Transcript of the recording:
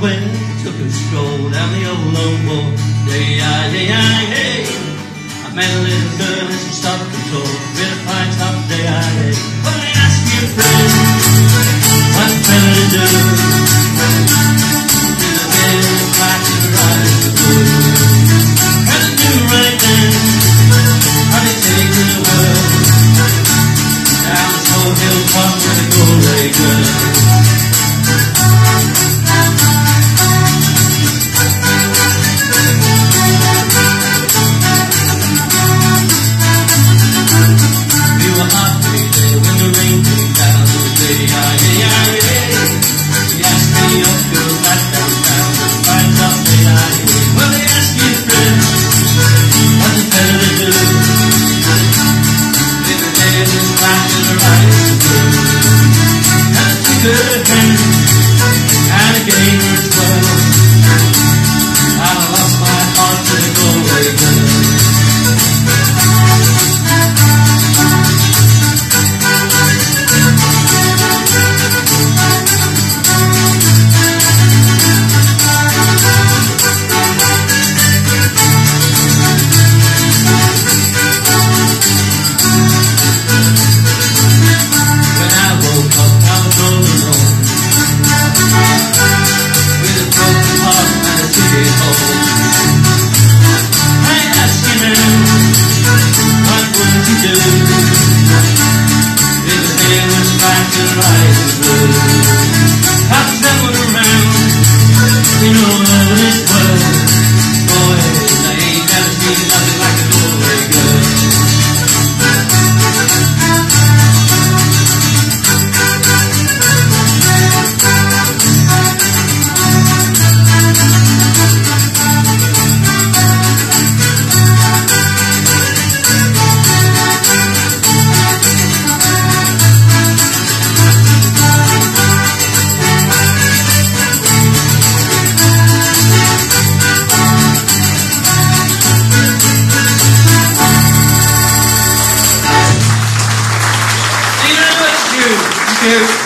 when we took a stroll down the old lone wall. Hey, I, hey, I, hey. I met a little girl and she started to talk. With a fine top day, I, hey. When I asked you, friend, what the fella to do? In the middle, flashing her eyes of blue. And I knew right then how to take to the world. Down this whole hilltop with a A right blue. And I took I Спасибо.